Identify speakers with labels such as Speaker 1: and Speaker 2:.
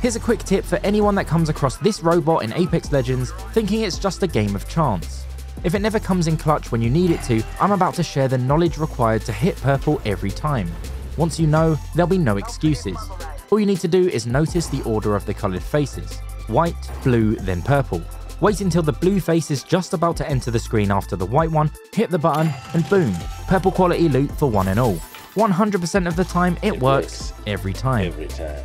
Speaker 1: Here's a quick tip for anyone that comes across this robot in Apex Legends thinking it's just a game of chance. If it never comes in clutch when you need it to, I'm about to share the knowledge required to hit purple every time. Once you know, there'll be no excuses. All you need to do is notice the order of the coloured faces. White, blue, then purple. Wait until the blue face is just about to enter the screen after the white one, hit the button, and boom, purple quality loot for one and all. 100% of the time, it,
Speaker 2: It
Speaker 1: works
Speaker 2: works.
Speaker 1: every time.
Speaker 2: Every time.